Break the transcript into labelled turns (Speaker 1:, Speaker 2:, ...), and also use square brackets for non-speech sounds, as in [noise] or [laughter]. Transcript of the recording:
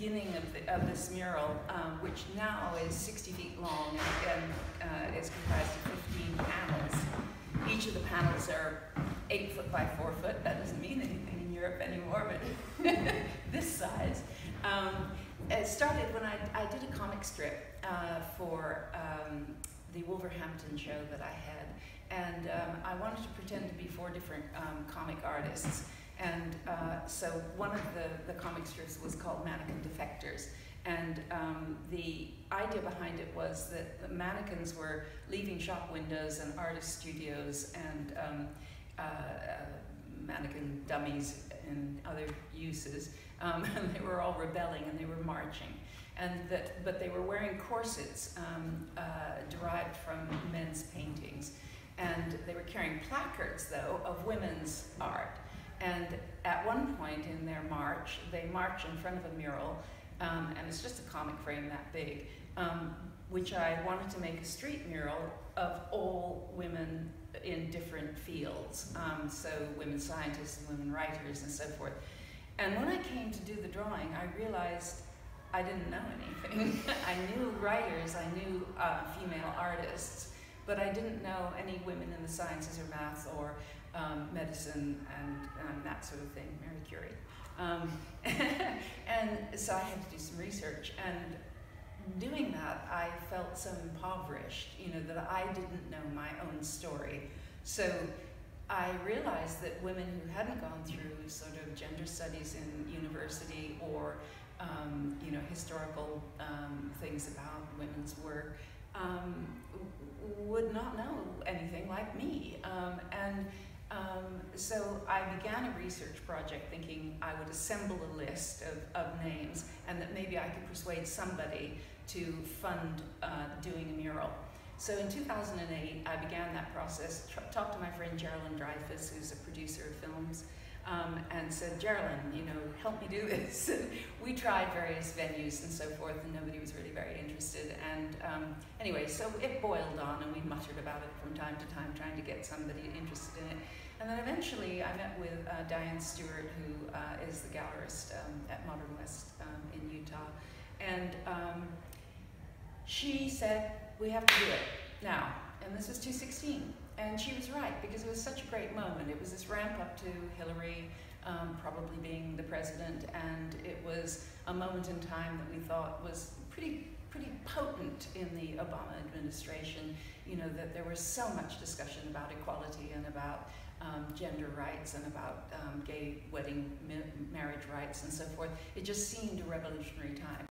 Speaker 1: beginning of, the, of this mural, um, which now is 60 feet long and, and uh, is comprised of 15 panels. Each of the panels are 8 foot by 4 foot. That doesn't mean anything in Europe anymore, but [laughs] this size. Um, it started when I, I did a comic strip uh, for um, the Wolverhampton show that I had. And um, I wanted to pretend to be four different um, comic artists. And uh, so one of the, the comic strips was called Mannequin And um, the idea behind it was that the mannequins were leaving shop windows and artist studios and um, uh, uh, mannequin dummies and other uses. Um, [laughs] and they were all rebelling and they were marching. And that, but they were wearing corsets um, uh, derived from men's paintings. And they were carrying placards, though, of women's art. And at one point in their march, they march in front of a mural, um, and it's just a comic frame that big, um, which I wanted to make a street mural of all women in different fields. Um, so women scientists and women writers and so forth. And when I came to do the drawing, I realized I didn't know anything. [laughs] I knew writers, I knew uh, female artists, but I didn't know any women in the sciences or math or um, medicine and um, that sort of thing, Mary Curie. Um, [laughs] and so I had to do some research. And doing that, I felt so impoverished, you know, that I didn't know my own story. So I realized that women who hadn't gone through sort of gender studies in university or um, you know historical um, things about women's work um, would not know anything like me. Um, and um, so I began a research project thinking I would assemble a list of, of names and that maybe I could persuade somebody to fund uh, doing a mural. So in 2008, I began that process, talked to my friend Geraldine Dreyfuss, who's a producer of films, um, and said, Geraldine, you know, help me do this. [laughs] We tried various venues and so forth, and nobody was really very interested. And um, anyway, so it boiled on, muttered about it from time to time, trying to get somebody interested in it. And then eventually, I met with uh, Diane Stewart, who uh, is the gallerist um, at Modern West um, in Utah, and um, she said, we have to do it now. And this was 2016. And she was right, because it was such a great moment. It was this ramp up to Hillary um, probably being the president, and it was a moment in time that we thought was pretty pretty potent in the Obama administration, you know, that there was so much discussion about equality and about um, gender rights and about um, gay wedding marriage rights and so forth. It just seemed a revolutionary time.